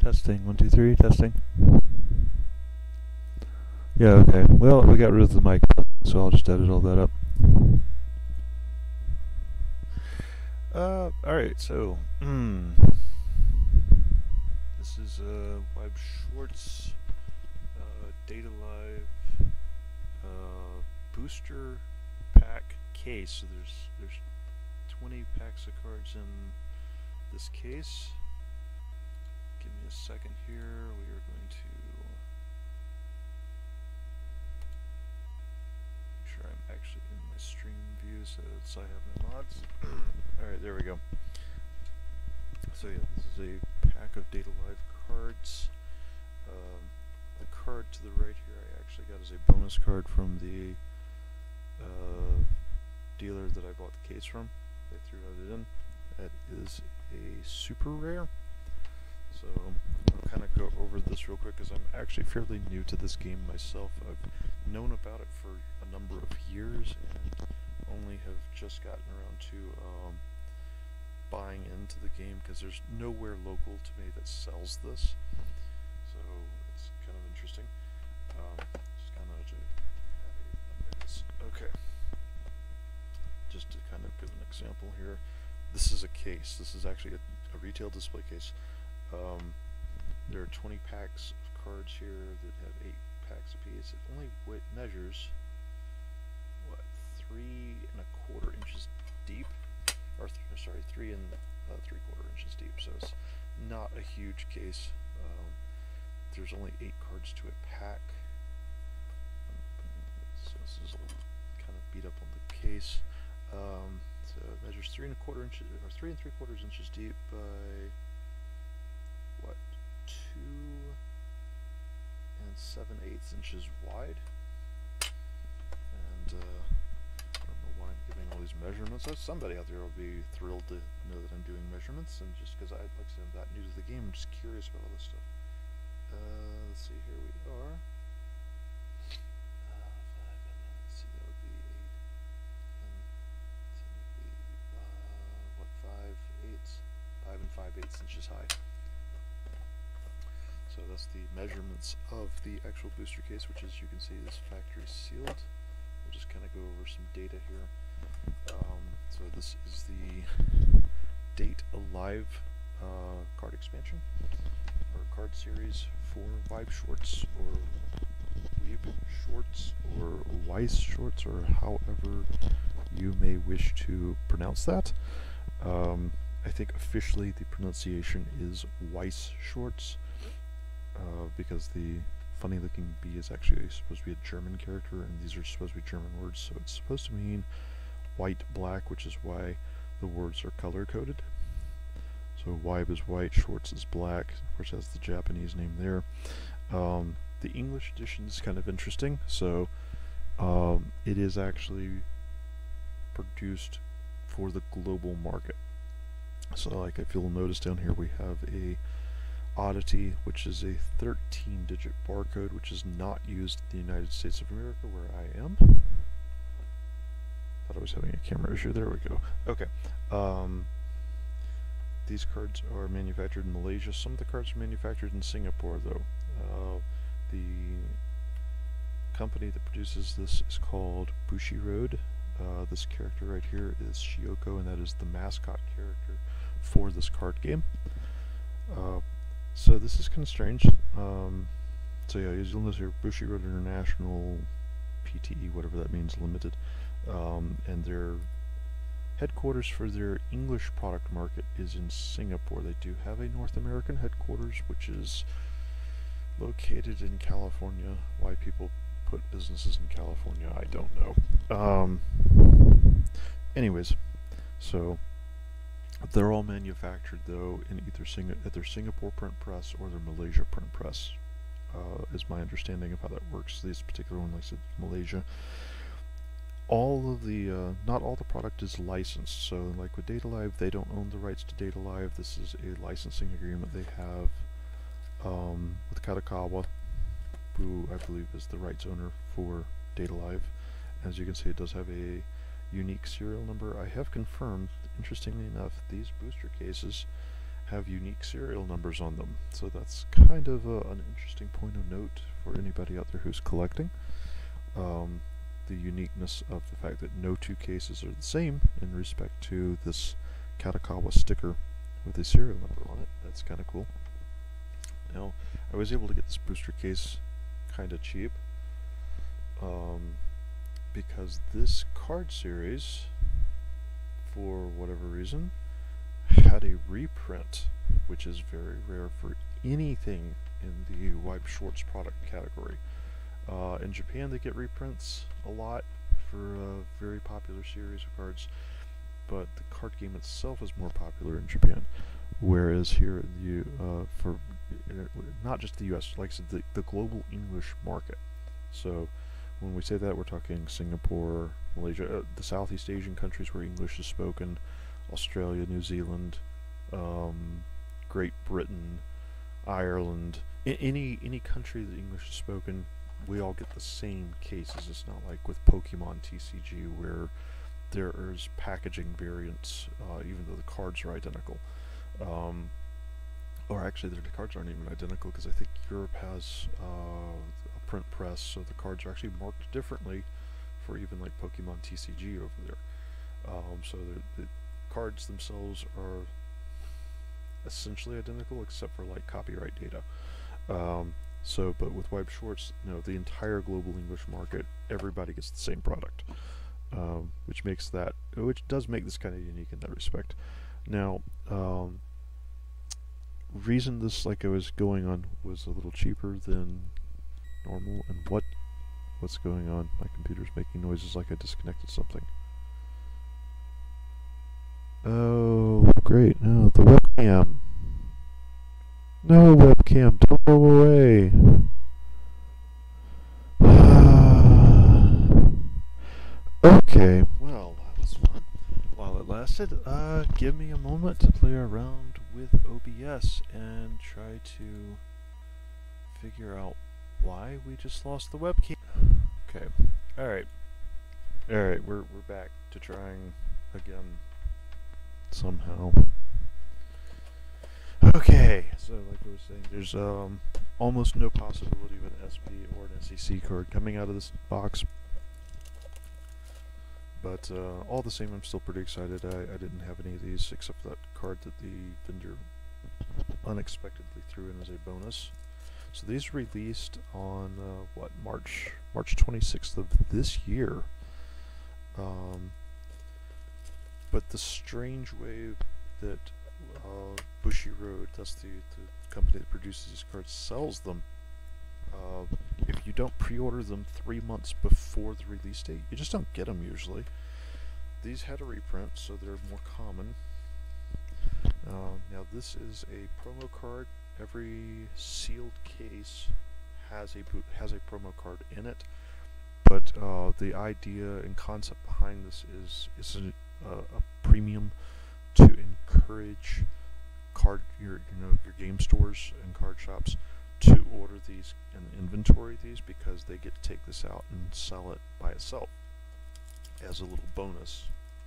Testing. One, two, three. Testing. Yeah, okay. Well, we got rid of the mic, so I'll just edit all that up. Uh, alright, so, hmm. This is, uh, Web Schwarz, uh, Date A Live, uh, booster pack case. So there's, there's 20 packs of cards in this case. A second here. We are going to make sure I'm actually in my stream view so that I have no mods. Alright, there we go. So yeah, this is a pack of Date A Live cards. Um, the card to the right here I actually got as a bonus card from the uh, dealer that I bought the case from. They threw it in. That is a super rare. So I'll kind of go over this real quick because I'm actually fairly new to this game myself. I've known about it for a number of years and only have just gotten around to um, buying into the game because there's nowhere local to me that sells this. So it's kind of interesting. Um, just kind of. Okay. Just to kind of give an example here. This is a case. This is actually a, a retail display case. Um, there are 20 packs of cards here that have 8 packs apiece. It only measures, what, 3 and a quarter inches deep? Or, th sorry, 3 and uh, 3 quarter inches deep, so it's not a huge case. Um, there's only 8 cards to a pack. So this is kind of beat up on the case. Um, so it measures 3 and a quarter inches, or 3 and 3 quarters inches deep by what, two and seven eighths inches wide. And uh, I don't know why I'm giving all these measurements. So somebody out there will be thrilled to know that I'm doing measurements, and just because I, like I said, I'm that new to the game, I'm just curious about all this stuff. Uh, let's see, here we are. Five eighths? Five and five eighths inches high. So that's the measurements of the actual booster case, which as you can see is factory sealed. We'll just kind of go over some data here. Um, so this is the Date A Live uh, card expansion, or card series for Vibe Shorts, or Weeb Shorts, or Weiss Shorts, or however you may wish to pronounce that. Um, I think officially the pronunciation is Weiss Shorts uh, because the funny looking bee is actually supposed to be a German character and these are supposed to be German words so it's supposed to mean white black which is why the words are color coded so Weib is white, Schwarz is black, of course that's the Japanese name there. Um, the English edition is kind of interesting so um, it is actually produced for the global market so like if you'll notice down here we have a oddity which is a 13 digit barcode which is not used in the United States of America where I am. Thought I was having a camera issue. There we go. Okay. Um, these cards are manufactured in Malaysia. Some of the cards are manufactured in Singapore though. Uh, the company that produces this is called Bushiroad uh, this character right here is Shiyoko and that is the mascot character for this card game. Uh, so this is kind of strange. Um, so yeah, you'll notice here, Bushiroad International, PTE, whatever that means, limited, um, and their headquarters for their English product market is in Singapore. They do have a North American headquarters, which is located in California. Why people put businesses in California, I don't know. Um, anyways, so they're all manufactured though in either at their Singapore print press or their Malaysia print press. Uh, is my understanding of how that works. This particular one, like I said, Malaysia. All of the, uh, not all the product is licensed. So, like with Date A Live, they don't own the rights to Date A Live. This is a licensing agreement they have um, with Kadokawa, who I believe is the rights owner for Date A Live. As you can see, it does have a unique serial number. I have confirmed, interestingly enough, these booster cases have unique serial numbers on them. So that's kind of uh, an interesting point of note for anybody out there who's collecting. Um, the uniqueness of the fact that no two cases are the same in respect to this Kadokawa sticker with a serial number on it. That's kind of cool. Now, I was able to get this booster case kind of cheap um, because this card series, for whatever reason, had a reprint, which is very rare for anything in the Wipe shorts product category. Uh, in Japan, they get reprints a lot for a very popular series of cards, but the card game itself is more popular in Japan. Whereas here in the uh, for not just the U.S., like I said, the, the global English market. So when we say that, we're talking Singapore, Malaysia, uh, the Southeast Asian countries where English is spoken, Australia, New Zealand, um, Great Britain, Ireland, any any country that English is spoken, we all get the same cases. It's not like with Pokemon TCG where there is packaging variants, uh, even though the cards are identical. Um, or actually, the cards aren't even identical because I think Europe has uh, print press, so the cards are actually marked differently for even like Pokemon TCG over there. Um, so the cards themselves are essentially identical except for like copyright data. Um, so, but with Wipe Schwarz, you know, the entire global English market, everybody gets the same product, um, which makes that, which does make this kind of unique in that respect. Now, um, reason this, like I was going on, was a little cheaper than normal, and what, what's going on? My computer's making noises like I disconnected something. Oh, great. No, the webcam. No, webcam, don't go away. okay. Well, that was fun. While it lasted, uh, give me a moment to play around with OBS and try to figure out why we just lost the webcam. Okay. Alright. Alright, we're, we're back to trying again somehow. Okay, so like I was saying, there's um, almost no possibility of an SP or an SEC card coming out of this box. But uh, all the same, I'm still pretty excited. I, I didn't have any of these except for that card that the vendor unexpectedly threw in as a bonus. So these released on uh, what March March 26th of this year. Um, but the strange way that uh, Bushiroad, that's the, the company that produces these cards, sells them, uh, if you don't pre-order them three months before the release date, you just don't get them usually. These had a reprint, so they're more common. Uh, now this is a promo card. Every sealed case has a has a promo card in it, but uh, the idea and concept behind this is is a a, a premium to encourage card your you know your game stores and card shops to order these and inventory these because they get to take this out and sell it by itself as a little bonus.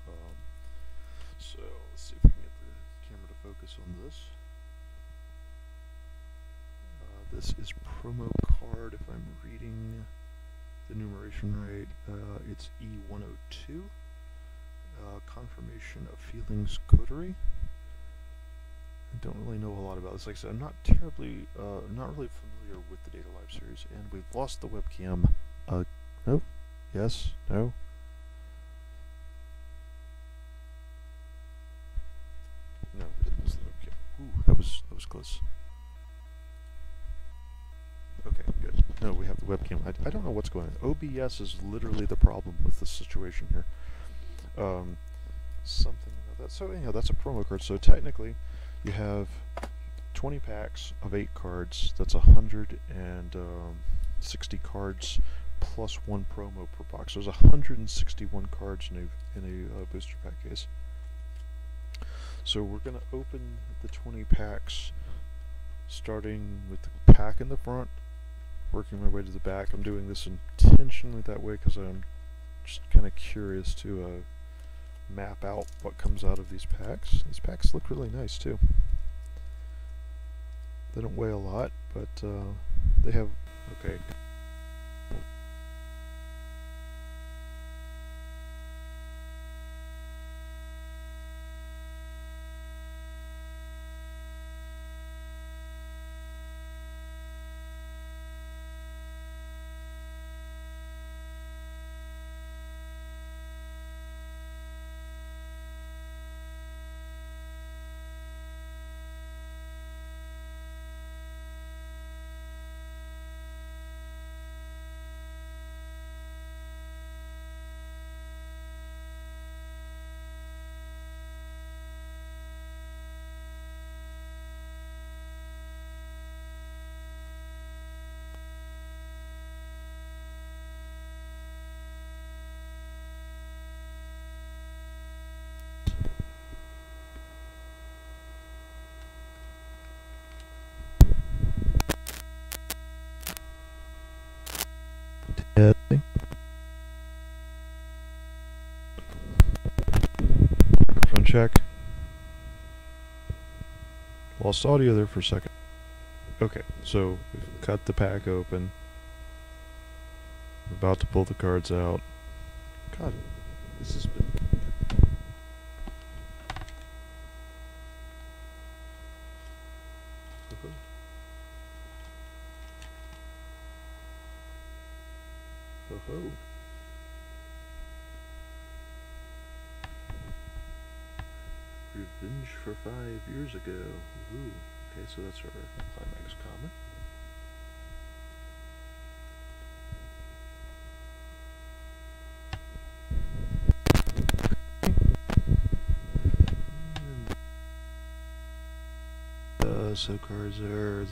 Um, so let's see if we can get the camera to focus on this. This is promo card. If I'm reading the numeration right, uh, it's E102 uh, confirmation of feelings Kotori. I don't really know a lot about this. Like I said, I'm not terribly, uh, not really familiar with the Date A Live series, and we've lost the webcam. Uh, no, yes, no. No, we didn't lose the webcam. Ooh, that was that was close. Okay, good. No, we have the webcam. I, I don't know what's going on. OBS is literally the problem with the situation here um, something about that. So anyhow, that's a promo card. So technically, you have 20 packs of 8 cards. That's 160 um, cards plus one promo per box. So There's 161 cards in a, in a uh, booster pack case. So we're going to open the 20 packs starting with the pack in the front, working my way to the back. I'm doing this intentionally that way because I'm just kind of curious to uh, map out what comes out of these packs. These packs look really nice too. They don't weigh a lot, but uh, they have okay. Check. Lost audio there for a second. Okay, so we've cut the pack open. We're about to pull the cards out. God, this has been. Ho ho. Revenge for five years ago. Ooh. Okay, so that's our climax comment. Uh, so cards are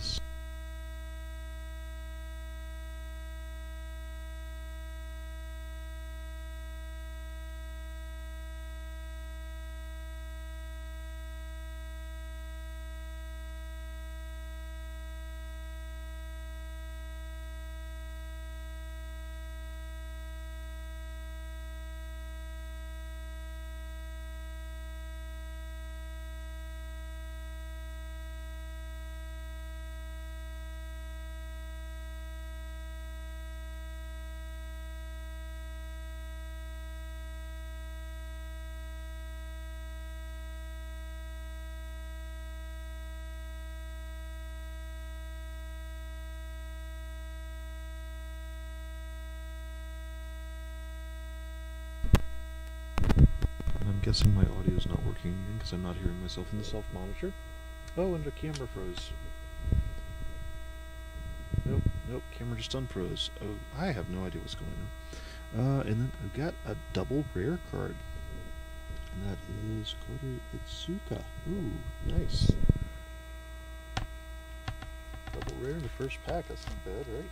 I'm guessing my audio is not working again because I'm not hearing myself in the self monitor. Oh, and the camera froze. Nope, nope, camera just unfroze. Oh, I have no idea what's going on. Uh, and then I've got a double rare card. And that is Kotori Itsuka. Ooh, nice. Double rare in the first pack, that's not bad, right?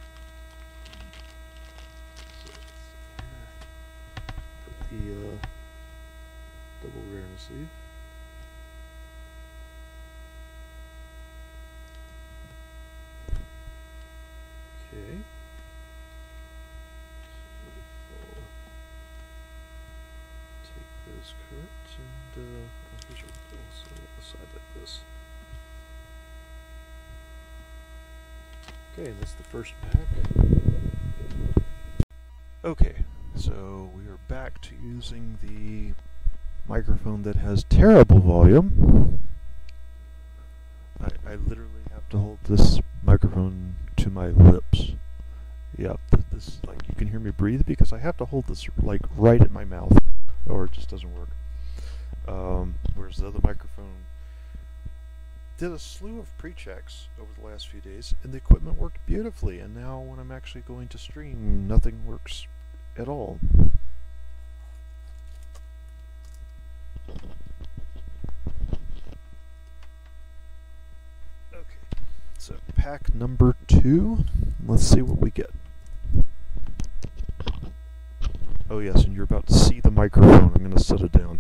The, uh, double in the sleeve. Okay. So, take those cards and uh, oh, here's your bill, so the side like this. Okay, and that's the first pack. Okay, so we are back to using the microphone that has terrible volume. I, I literally have to hold this microphone to my lips. Yep, th- this is like you can hear me breathe because I have to hold this like right at my mouth, or it just doesn't work. Um, whereas the other microphone did a slew of pre-checks over the last few days, and the equipment worked beautifully. And now when I'm actually going to stream, nothing works at all. Okay, so pack number two. Let's see what we get. Oh yes, and you're about to see the microphone. I'm going to set it down.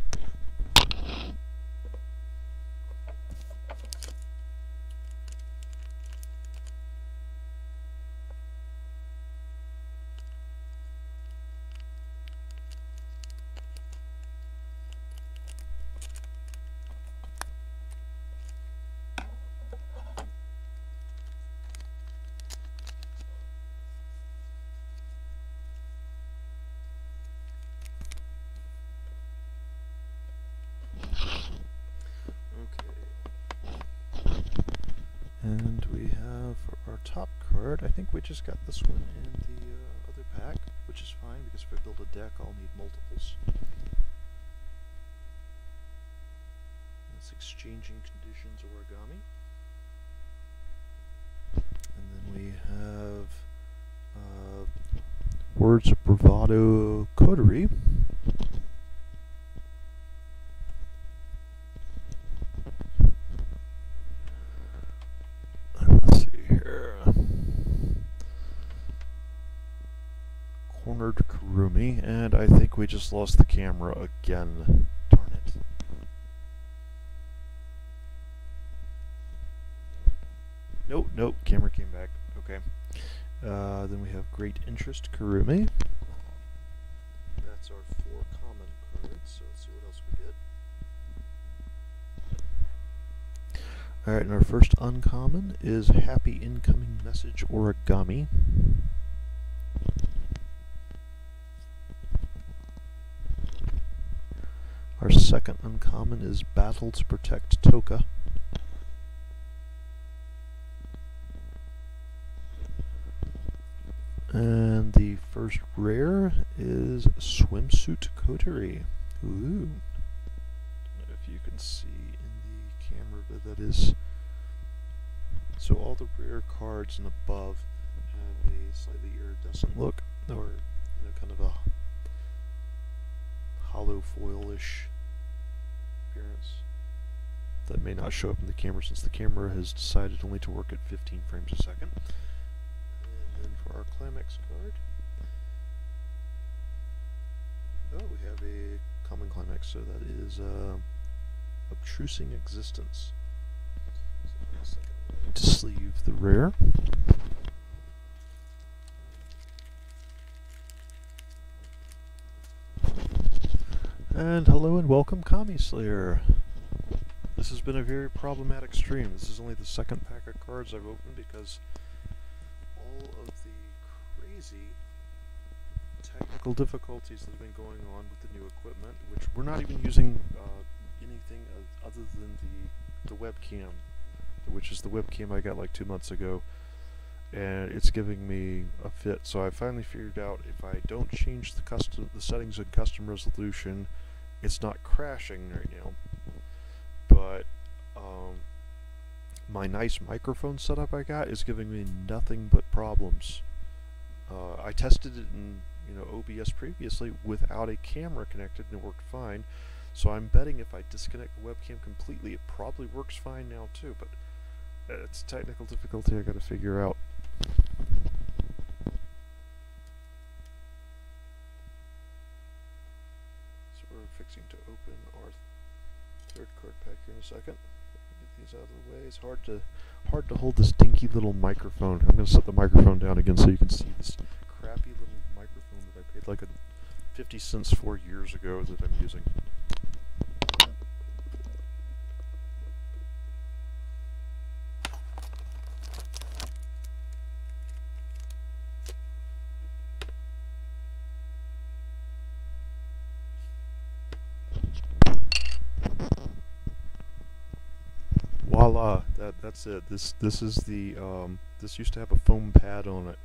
Just got this one in the uh, other pack, which is fine because if I build a deck, I'll need multiples. That's exchanging conditions origami. And then we have uh, words of bravado Kotori. Let's see here. Cornered Kurumi, and I think we just lost the camera again. Darn it. Nope, nope, camera came back. Okay. Uh, then we have Great Interest Kurumi. That's our four common cards, so let's see what else we get. Alright, and our first uncommon is Happy Incoming Message Origami. Our second uncommon is Battle to Protect Toka. And the first rare is Swimsuit Kotori. Ooh. If you can see in the camera, that is. So all the rare cards and above have a slightly iridescent look, or you know, kind of a hollow foil-ish appearance. That may not show up in the camera since the camera has decided only to work at 15 frames a second. And then for our climax card, oh, we have a common climax, so that is uh, obtrusing existence. So sleeve the rare. And hello and welcome, Kami Slayer. This has been a very problematic stream. This is only the second pack of cards I've opened because all of the crazy technical difficulties that have been going on with the new equipment, which we're not even using uh, anything other than the the webcam, which is the webcam I got like two months ago, and it's giving me a fit. So I finally figured out if I don't change the custom the settings in custom resolution, it's not crashing right now. But um, my nice microphone setup I got is giving me nothing but problems. Uh, I tested it in you know OBS previously without a camera connected and it worked fine. So I'm betting if I disconnect the webcam completely, it probably works fine now too. But uh, it's a technical difficulty I got to figure out. So we're fixing to open our third card pack here in a second. Get these out of the way. It's hard to hard to hold this dinky little microphone. I'm gonna set the microphone down again so you can see this crappy little microphone that I paid like a 50 cents for years ago that I'm using. Voila! That that's it. This this is the um, this used to have a foam pad on it,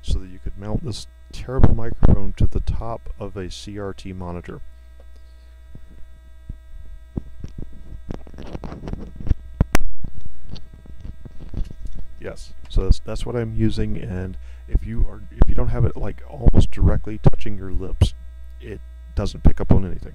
so that you could mount this terrible microphone to the top of a CRT monitor. Yes, so that's that's what I'm using, and if you are if you don't have it like almost directly touching your lips, it doesn't pick up on anything.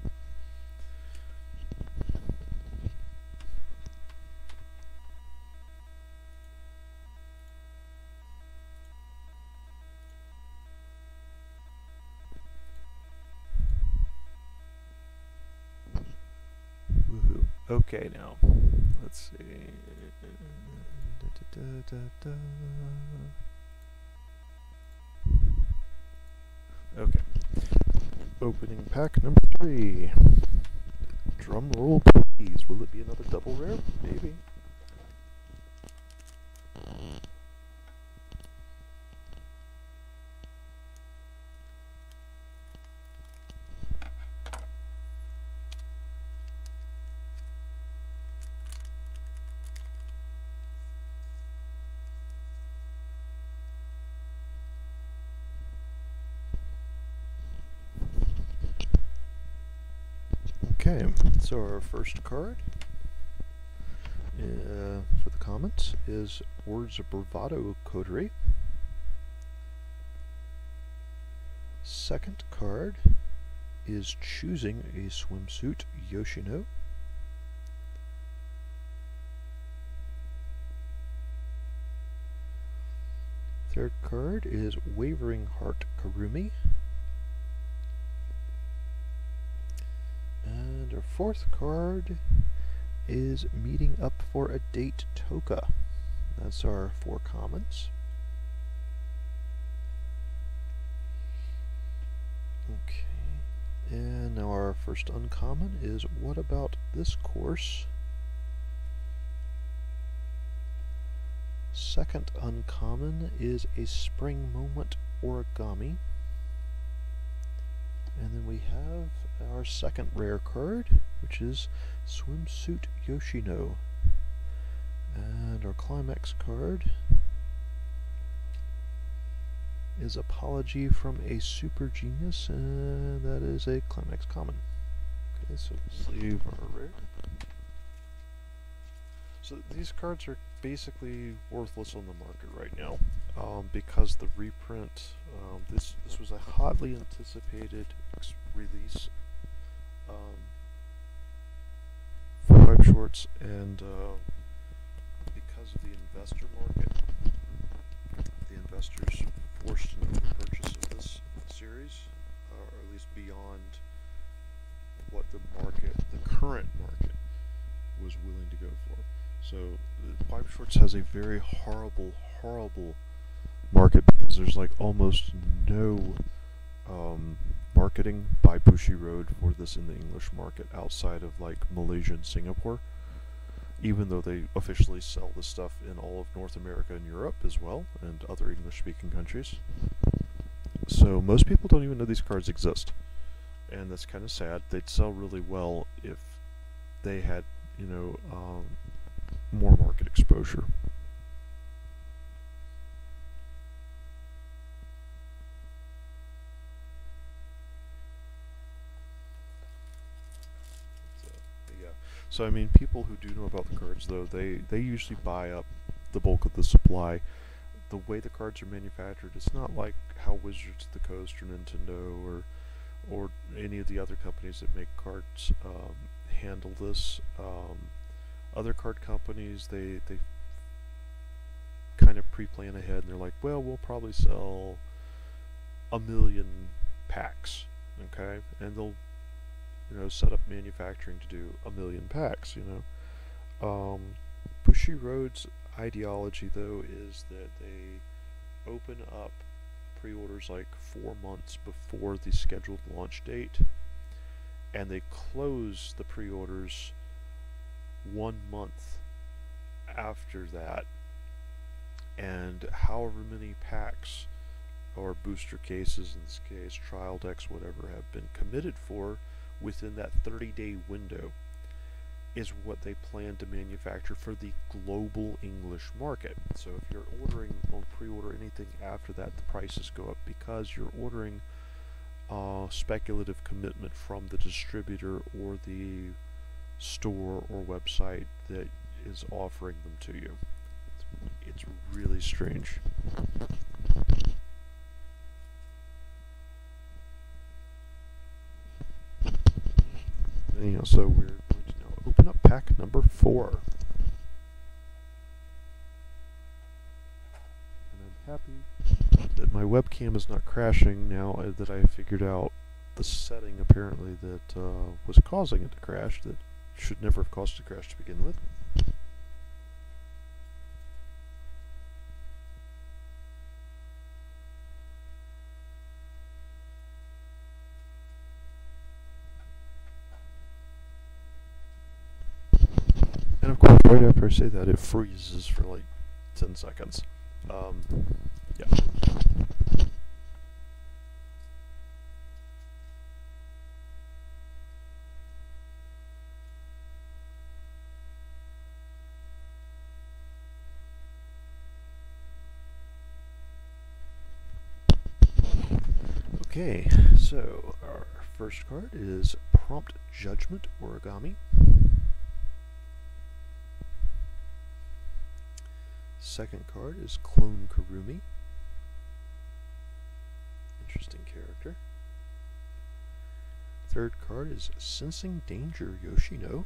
Okay, now let's see. Da, da, da. Okay. Opening pack number three. Drum roll, please. Will it be another double rare? Maybe. Okay, so our first card uh, for the comments is Words of Bravado Kotori. Second card is Choosing a Swimsuit Yoshino. Third card is Wavering Heart Kurumi. Our fourth card is Meeting Up for a Date Toka. That's our four commons. Okay. And now our first uncommon is What about this course? Second uncommon is a spring moment origami. And then we have our second rare card, which is Swimsuit Yoshino. And our climax card is Apology from a Super Genius, and that is a climax common. Okay, so let's leave our rare. So these cards are basically worthless on the market right now um, because the reprint. Um, this this was a hotly anticipated release um, for Five Shorts, and uh, because of the investor market, the investors forced into the purchase of this series, uh, or at least beyond what the market, the current market, was willing to go for. So Five Shorts has a very horrible, horrible market because there's like almost no um, marketing by Bushiroad for this in the English market outside of like Malaysia and Singapore. Even though they officially sell this stuff in all of North America and Europe as well, and other English speaking countries. So most people don't even know these cards exist. And that's kind of sad. They'd sell really well if they had, you know, um, more market exposure. yeah. So I mean, people who do know about the cards, though, they they usually buy up the bulk of the supply. The way the cards are manufactured, it's not like how Wizards of the Coast or Nintendo or or any of the other companies that make cards um, handle this. Um, other card companies they they kind of pre-plan ahead and they're like well we'll probably sell a million packs okay and they'll you know set up manufacturing to do a million packs you know? Um, Bushiroad's ideology though is that they open up pre-orders like four months before the scheduled launch date and they close the pre-orders one month after that, and however many packs or booster cases, in this case, trial decks, whatever, have been committed for within that 30 day window is what they plan to manufacture for the global English market. So if you're ordering on pre-order anything after that, the prices go up because you're ordering uh, speculative commitment from the distributor or the store or website that is offering them to you. It's really strange. Anyhow, so we're going to now open up pack number four. And I'm happy that my webcam is not crashing now uh, that I figured out the setting apparently that uh, was causing it to crash that should never have caused a crash to begin with. And of course, right after I say that, it freezes for like 10 seconds. Um, yeah. Okay, so our first card is Prompt Judgment Origami. Second card is Clone Kurumi. Interesting character. Third card is Sensing Danger Yoshino.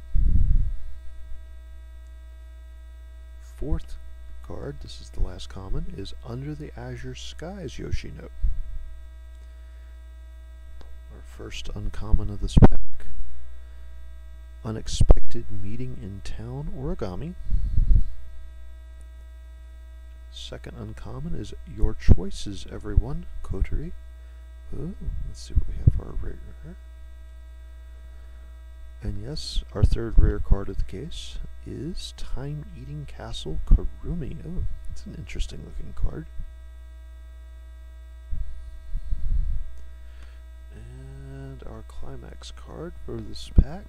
Fourth card, this is the last common, is Under the Azure Skies Yoshino. Our first uncommon of this pack. Unexpected Meeting in Town Origami. Second uncommon is Your Choices, everyone, Kotori. Ooh, let's see what we have for our rare. And yes, our third rare card of the case is Time Eating Castle Kurumi. Oh, it's an interesting looking card. And our climax card for this pack,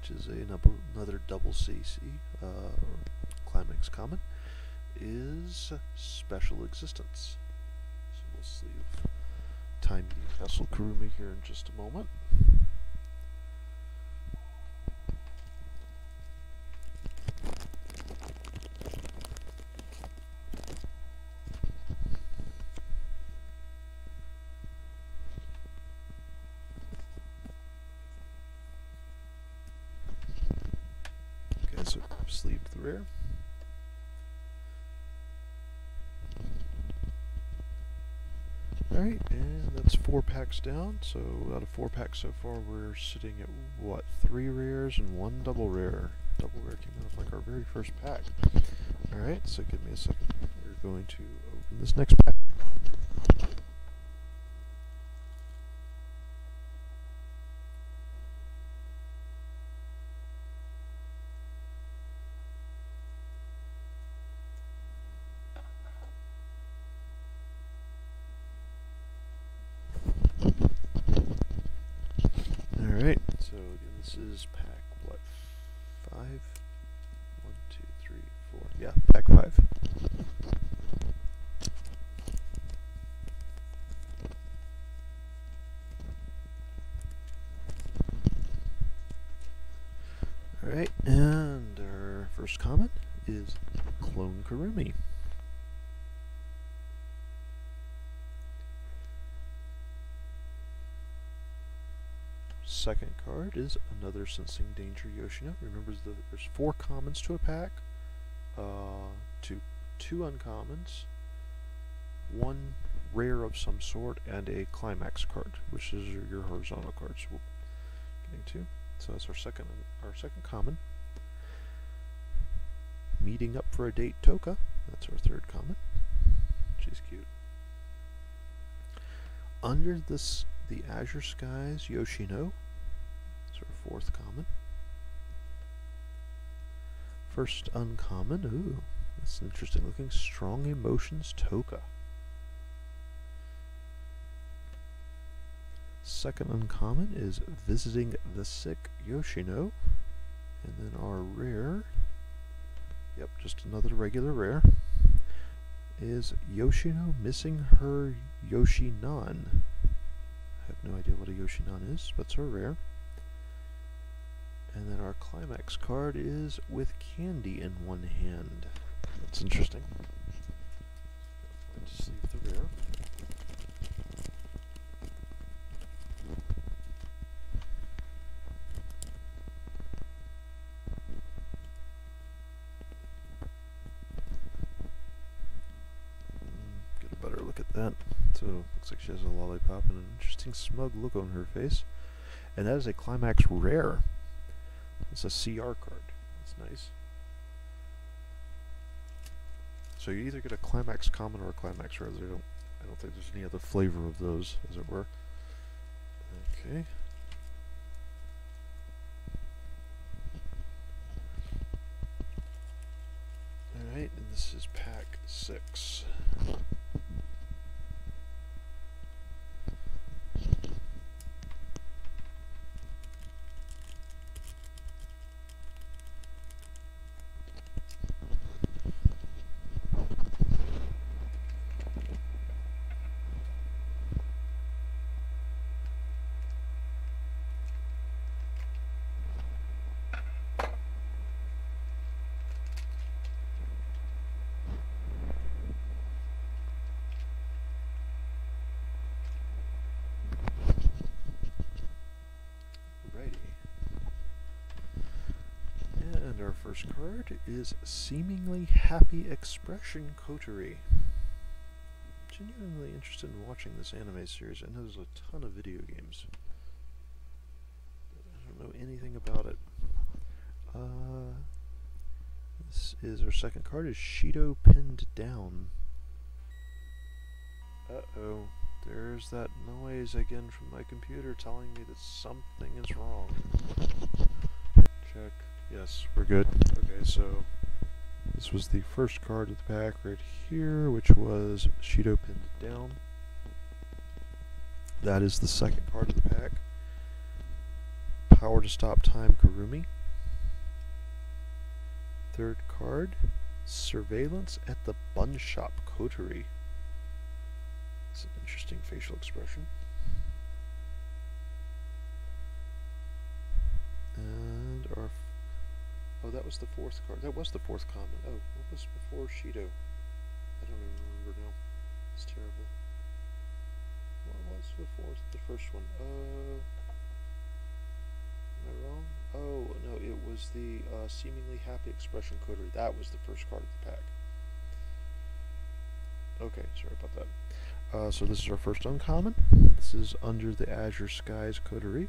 which is a another double CC uh, climax common, is Special Existence. So we'll sleeve Time Castle Kurumi here in just a moment. Okay, so sleeve the rear. Alright, and that's four packs down. So out of four packs so far, we're sitting at what? Three rares and one double rare. Double rare came out of like our very first pack. Alright, so give me a second. We're going to open this next pack. Alright, so again, this is pack, what, five? One, two, three, four. Yeah, pack five. Alright, and our first comment is Clone Kurumi. Second card is another Sensing Danger Yoshino. Remember, the, there's four commons to a pack, uh, two, two uncommons, one rare of some sort, and a climax card, which is your, horizontal cards. We'll getting to. So that's our second our second common. Meeting up for a date, Toka. That's our third common. She's cute. Under this the Azure Skies Yoshino. Fourth common. First uncommon. Ooh, that's interesting looking. Strong Emotions Toka. Second uncommon is Visiting the Sick Yoshino. And then our rare, yep, just another regular rare, is Yoshino Missing Her Yoshinon. I have no idea what a Yoshinon is, but it's a rare. And then our climax card is with candy in one hand. That's interesting. Let's leave the rare. Mm, Get a better look at that. So looks like she has a lollipop and an interesting smug look on her face. And that is a climax rare. It's a CR card. That's nice. So you either get a climax common or a climax rare. Don't I don't think there's any other flavor of those, as it were. Okay. Alright, and this is pack our first card is Seemingly Happy Expression Kotori. Genuinely interested in watching this anime series. I know there's a ton of video games. I don't know anything about it. Uh, this is our second card is Shido Pinned Down. Uh-oh. There's that noise again from my computer telling me that something is wrong. Check. Yes, we're good. Okay, so this was the first card of the pack right here, which was Shido pinned down. That is the second card of the pack. Power to Stop Time Kurumi. Third card, Surveillance at the Bun Shop Kotori. It's an interesting facial expression. And our. Oh, that was the fourth card. That was the fourth common. Oh, what was before Shido? I don't even remember now. It's terrible. What was the fourth? The first one? Uh. Am I wrong? Oh, no, it was the uh, seemingly happy expression Kotori. That was the first card of the pack. Okay, sorry about that. Uh, so this is our first uncommon. This is Under the Azure Skies Kotori.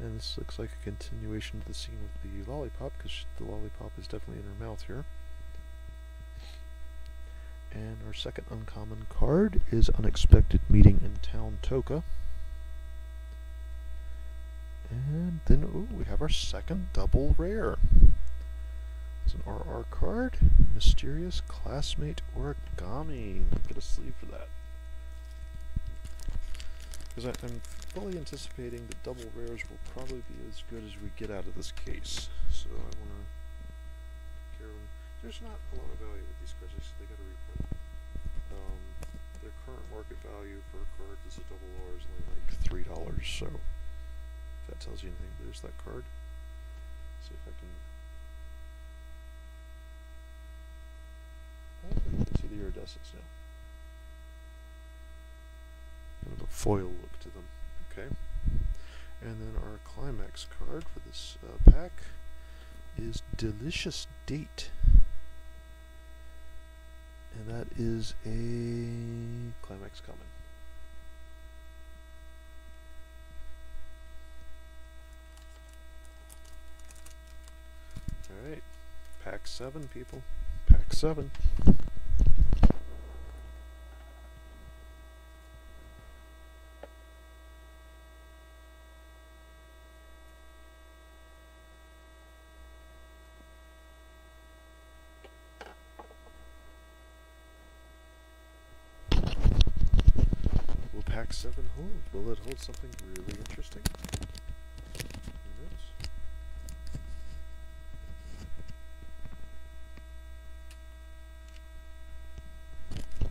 And this looks like a continuation of the scene with the lollipop, because the lollipop is definitely in her mouth here. And our second uncommon card is Unexpected Meeting in Town Toka. And then, ooh, we have our second double rare. It's an RR card. Mysterious Classmate Origami. Get a sleeve for that. Because I'm fully anticipating that double rares will probably be as good as we get out of this case. So I want to there's not a lot of value with these cards. So they got to reprint. Um, their current market value for a card that's a double R is only like three dollars. So if that tells you anything, there's that card. Let's See if I can Oh, you can see the iridescence now. Kind of a foil. Okay. And then our climax card for this uh, pack is Delicious Date. And that is a climax common. Alright. Pack 7, people. Pack 7. Will 7 hold? Will it hold something really interesting? Who knows?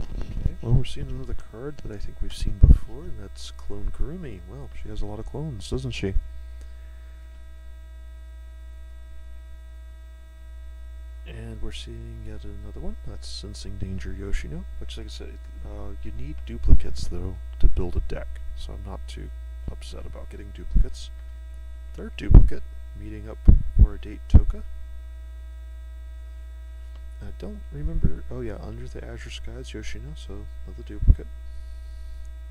Okay, well, we're seeing another card that I think we've seen before, and that's Clone Kurumi. Well, she has a lot of clones, doesn't she? And we're seeing yet another one. That's Sensing Danger Yoshino, which, like I said, uh, you need duplicates, though, to build a deck. So I'm not too upset about getting duplicates. Third duplicate, meeting up for a date Toka. I don't remember. Oh yeah, Under the Azure Skies Yoshino, so another duplicate.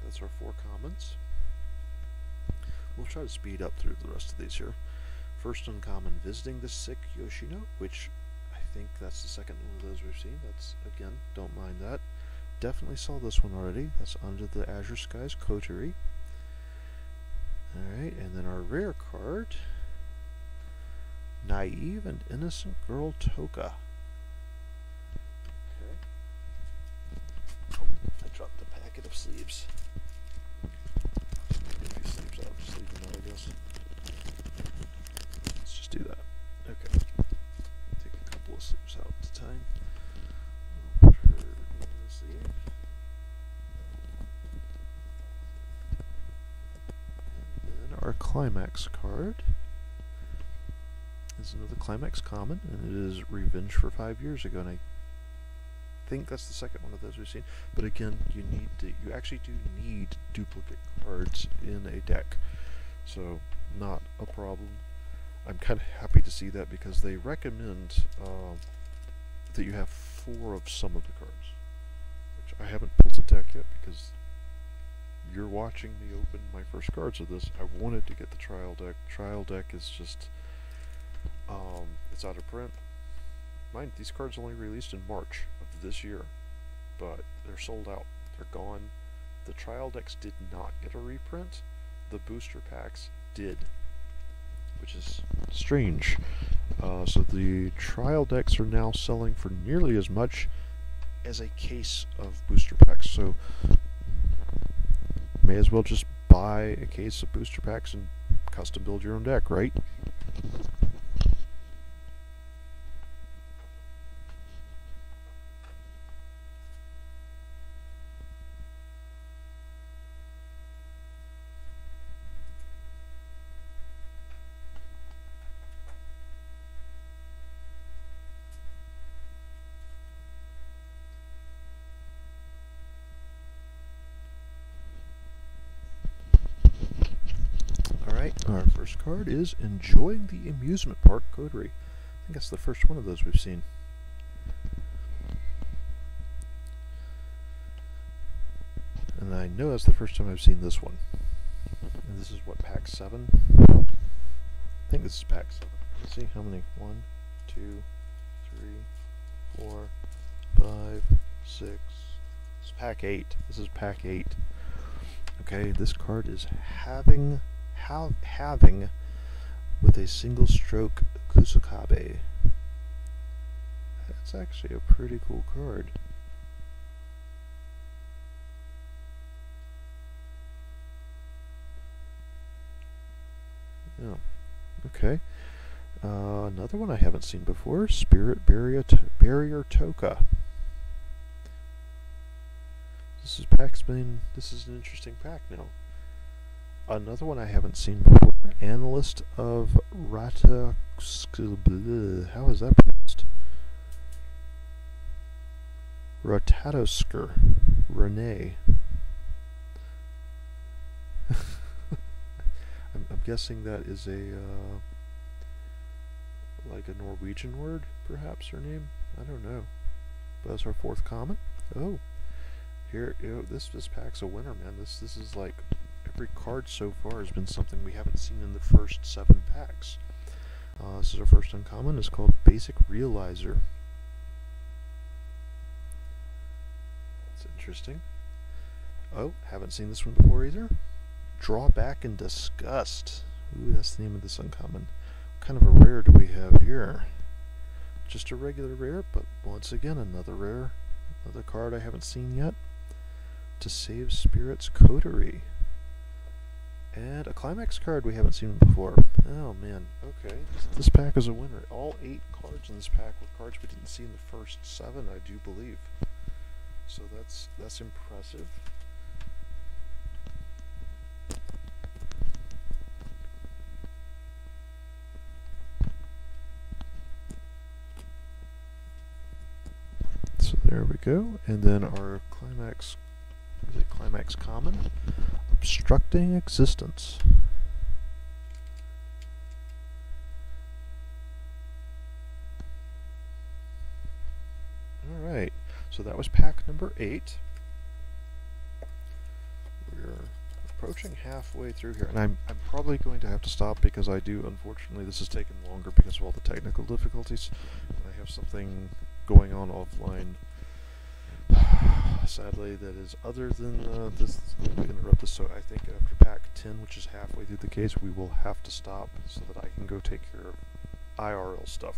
That's our four commons. We'll try to speed up through the rest of these here. First uncommon, Visiting the Sick Yoshino, which think that's the second one of those we've seen. That's, again, don't mind that. Definitely saw this one already. That's Under the Azure Skies Kotori. Alright, and then our rare card, Naive and Innocent Girl Toka. Okay. Oh, I dropped a packet of sleeves. Get a few sleeves out, just leave them out, I guess. Let's just do that. Okay. Take a couple of sleeves out at a time. I'll put her in the sleeve. And then our climax card is another climax common, and it is Revenge for five years ago, and I think that's the second one of those we've seen. But again, you need to, you actually do need duplicate cards in a deck, so not a problem. I'm kind of happy to see that because they recommend um, that you have four of some of the cards, which I haven't built a deck yet because you're watching me open my first cards of this. I wanted to get the trial deck. Trial deck is just um, it's out of print. Mind these cards only released in March of this year, but they're sold out. They're gone. The trial decks did not get a reprint. The booster packs did, which is strange. Uh, so the trial decks are now selling for nearly as much as a case of booster packs. So may as well just buy a case of booster packs and custom build your own deck, right? Alright, our first card is Enjoying the Amusement Park Kotori. I think that's the first one of those we've seen. And I know that's the first time I've seen this one. And this is what, pack 7? I think this is pack 7. Let's see how many. One, two, three, four, five, six. It's pack 8. This is pack 8. Okay, this card is having have, having with a single stroke Kusakabe. That's actually a pretty cool card. Yeah. Okay. Uh, another one I haven't seen before, Spirit Barrier, Barrier Toka. This is pack's been, this is an interesting pack now. Another one I haven't seen before, Analyst of Rata, how is that pronounced? Ratatoskr, Reine. I'm, I'm, guessing that is a, uh, like a Norwegian word, perhaps, her name? I don't know. But that's our fourth common. Oh. Here, you know, this this pack's a winner, man. This this is like every card so far has been something we haven't seen in the first seven packs. Uh, this is our first uncommon. It's called Basic Realizer. It's interesting. Oh, haven't seen this one before either. Drawback and Disgust. Ooh, that's the name of this uncommon. What kind of a rare do we have here? Just a regular rare, but once again, another rare. Another card I haven't seen yet. To Save Spirits Kotori. And a climax card we haven't seen before. Oh man, okay. This, pack is a winner. All eight cards in this pack were cards we didn't see in the first seven, I do believe. So that's that's impressive. So there we go. And then our climax is a climax common obstructing existence. Alright, so that was pack number eight. We're approaching halfway through here, and I'm, I'm probably going to have to stop because I do, unfortunately, this has taken longer because of all the technical difficulties. I have something going on offline sadly, that is other than uh, this interrupt this. So I think after pack 10, which is halfway through the case, we will have to stop so that I can go take care of IRL stuff.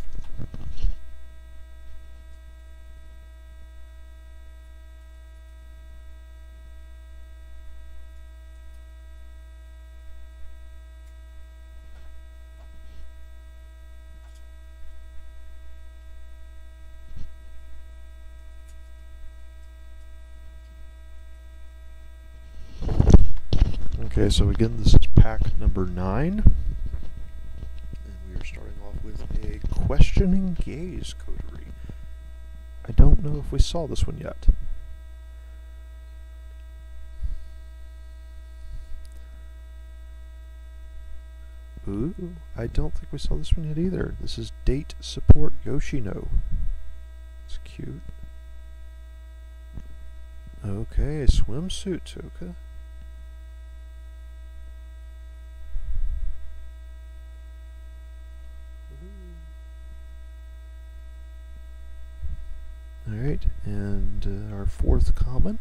Okay, so again, this is pack number nine. And we are starting off with a questioning gaze Kotori. I don't know if we saw this one yet. Ooh, I don't think we saw this one yet either. This is Date Support Yoshino. It's cute. Okay, swimsuit Toka. Alright, and uh, our fourth common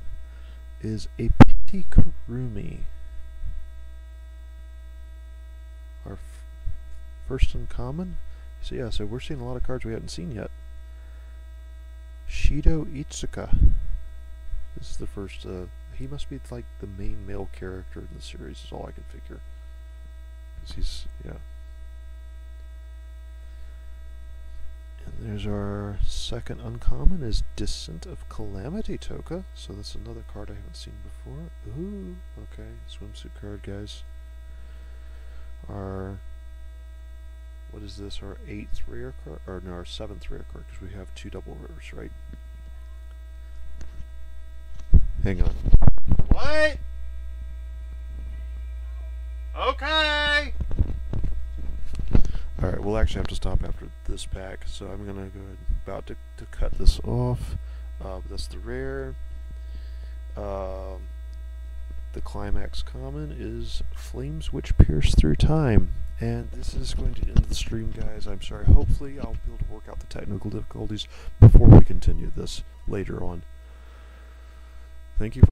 is a Pity Kurumi. Our first uncommon. So yeah, so we're seeing a lot of cards we haven't seen yet. Shido Itsuka. This is the first. Uh, he must be like the main male character in the series. Is all I can figure. Because he's yeah. There's our second uncommon is Descent of Calamity Toka. So that's another card I haven't seen before. Ooh, okay, swimsuit card, guys. Our what is this? Our eighth rare card, or no, our seventh rare card, because we have two double rares, right? Hang on. What? Okay. All right, we'll actually have to stop after this pack, so I'm gonna go ahead, about to, to cut this off. Uh, that's the rare. Um, the climax common is flames which pierce through time, and this is going to end the stream, guys. I'm sorry. Hopefully, I'll be able to work out the technical difficulties before we continue this later on. Thank you.